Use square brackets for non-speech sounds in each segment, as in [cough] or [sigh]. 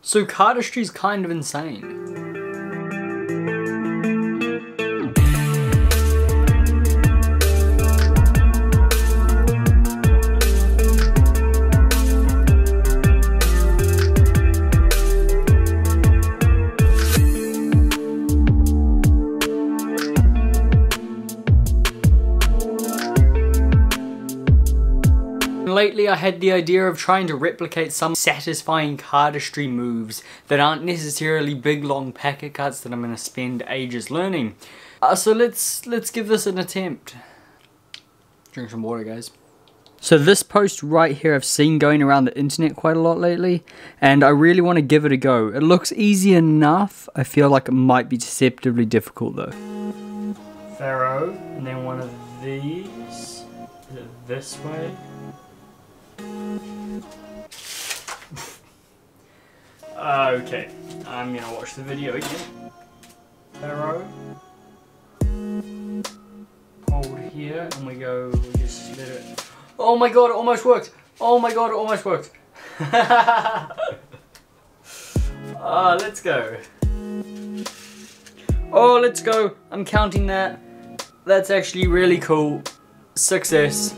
So cardistry's kind of insane. Lately I had the idea of trying to replicate some satisfying cardistry moves that aren't necessarily big long packet cuts that I'm going to spend ages learning. Uh, so let's let's give this an attempt. Drink some water guys. So this post right here I've seen going around the internet quite a lot lately and I really want to give it a go. It looks easy enough, I feel like it might be deceptively difficult though. Pharaoh, and then one of these, is it this way? Okay, I'm gonna watch the video again. Arrow. Hold here, and we go, we just let it. Oh my god, it almost worked! Oh my god, it almost worked! [laughs] Ah, uh, let's go. Oh, let's go. I'm counting that. That's actually really cool. Success.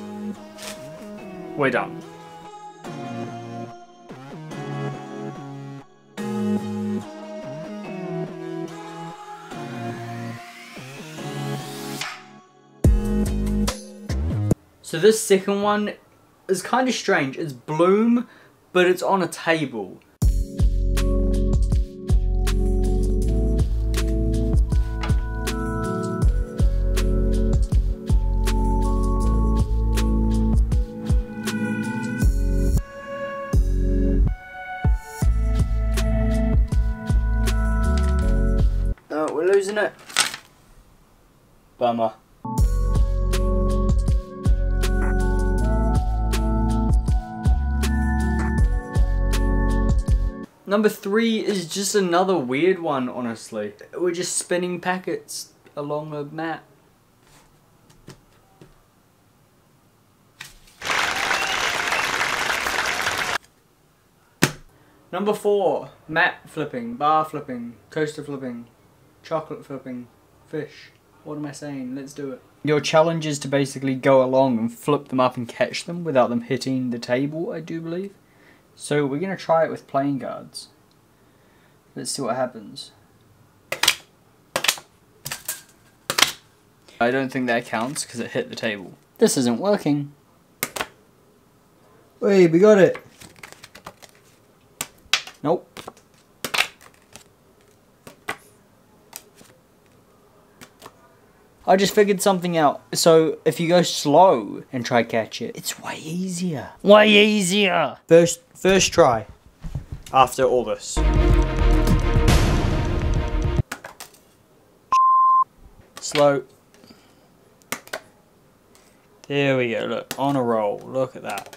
We're done. So this second one is kind of strange. It's bloom, but it's on a table. Oh, we're losing it. Bummer. Number three is just another weird one, honestly. We're just spinning packets along a mat. Number four, mat flipping, bar flipping, coaster flipping, chocolate flipping, fish. What am I saying? Let's do it. Your challenge is to basically go along and flip them up and catch them without them hitting the table, I do believe. So we're going to try it with playing cards. Let's see what happens. I don't think that counts because it hit the table. This isn't working. Wait, we got it. Nope. I just figured something out. So if you go slow and try catch it, it's way easier. Way easier. First, first try. After all this. Slow. There we go. Look, on a roll. Look at that.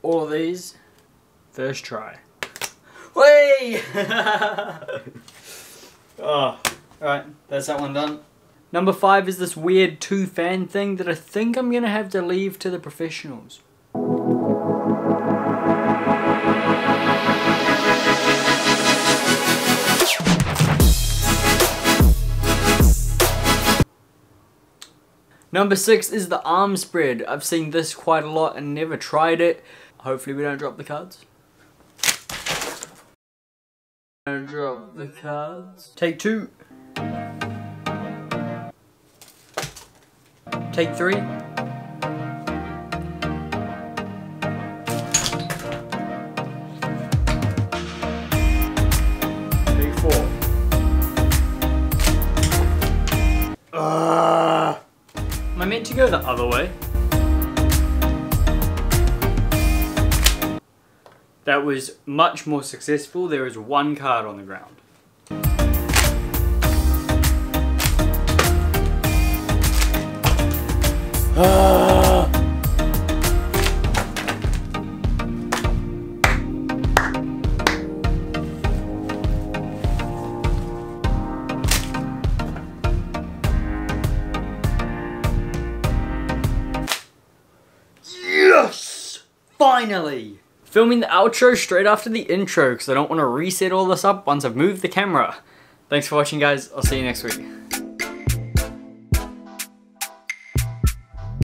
All of these, first try. Way! [laughs] oh. Ah. That's that one done. Number five is this weird two fan thing that I think I'm going to have to leave to the professionals. Number six is the arm spread. I've seen this quite a lot and never tried it. Hopefully we don't drop the cards. Don't Drop the cards. Take two. Take three. Take four. Am I meant to go the other way? That was much more successful. There is one card on the ground. Yes! Finally! filming the outro straight after the intro because I don't want to reset all this up once I've moved the camera. Thanks for watching guys, I'll see you next week.